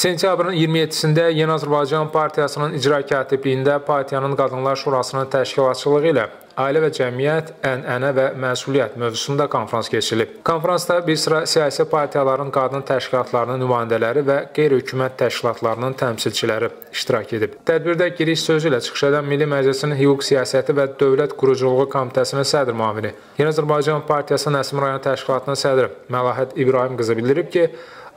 Sentyabrın 27-sində Yeni Azərbaycan Partiyasının icra katibliyində Partiyanın Qadınlar Şurasının təşkilatçılığı ilə Ailə və Cəmiyyət, ənənə və məsuliyyət mövzusunda konfrans keçirilib. Konfransda bir sıra siyasi partiyaların qadın təşkilatlarının nümayəndələri və qeyri-hökumət təşkilatlarının təmsilçiləri iştirak edib. Tədbirdə giriş sözü ilə çıxış edən Milli Məclisin Hüquq Siyasəti və Dövlət Quruculuğu Komitəsinin sədr müavini, Yeni Azərbaycan Partiyası Nəsim rayon təşkilatının sədri Məlahət İbrahim qızı bildirib ki,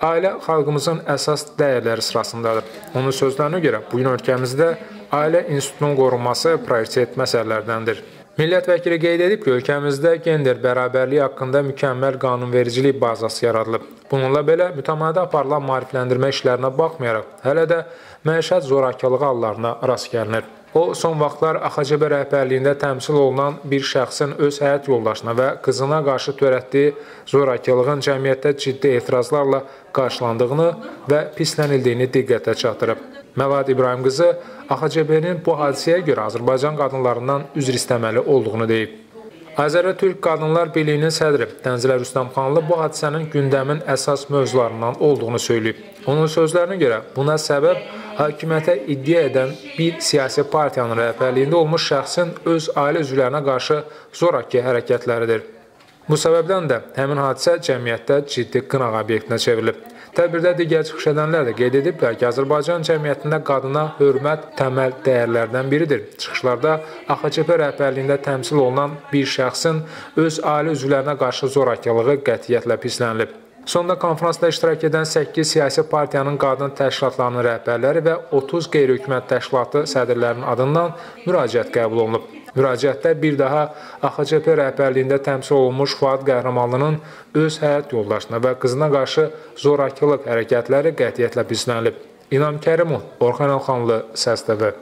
Ailə xalqımızın əsas dəyərləri sırasındadır. Onun sözlərinə görə bu gün ölkəmizdə ailə institutunun qorunması prioritet məsələlərdəndir. Millət vəkili qeyd edib ki, ölkəmizdə gender bərabərliyi haqqında mükəmməl qanunvericilik bazası yaradılıb. Bununla belə mütəmadi aparılan maarifləndirmə işlərinə baxmayaraq, hələ də məişət zorakılığı hallarına rast gəlinir. O, son vaxtlar AXCB rəhbərliyində təmsil olunan bir şəxsin öz həyat yoldaşına və qızına qarşı törətdiyi zorakılığın cəmiyyətdə ciddi etirazlarla qarşılandığını və pislənildiyini diqqətə çatdırıb. Məvad İbrahim qızı AXCB-nin bu hadisəyə görə Azərbaycan qadınlarından üzr istəməli olduğunu deyib. Azərbaycan Qadınlar Birliyinin sədri Tənzilə Rüstəmxanlı bu hadisənin gündəmin əsas mövzularından olduğunu söyləyib. Onun sözlərinə görə buna səbəb hakimiyyətə iddia edən bir siyasi partiyanın rəhbərliyində olmuş şəxsin öz ailə üzvlərinə qarşı zorakı hərəkətləridir. Bu səbəbdən də həmin hadisə cəmiyyətdə ciddi qınaq obyektinə çevrilib. Tədbirdə digər çıxış edənlər də qeyd ediblər ki, Azərbaycan cəmiyyətində qadına hörmət təməl dəyərlərdən biridir. Çıxışlarda AXCP rəhbərliyində təmsil olunan bir şəxsin öz ailə üzvlərinə qarşı zorakılığı qətiyyətlə pislənilib. Sonda konfransda iştirak edən 8 siyasi partiyanın qadın təşkilatlarının rəhbərləri və 30 qeyri-hökumət təşkilatı sədrlərinin adından müraciət qəbul olunub. Müraciətdə bir daha AXCP rəhbərliyində təmsil olunmuş Fuad Qəhrəmanlının öz həyat yoldaşına və qızına qarşı zorakılıq hərəkətləri qətiyyətlə pislənilib. İnam Kərimov, Orxan Elxanlı, Səs TV.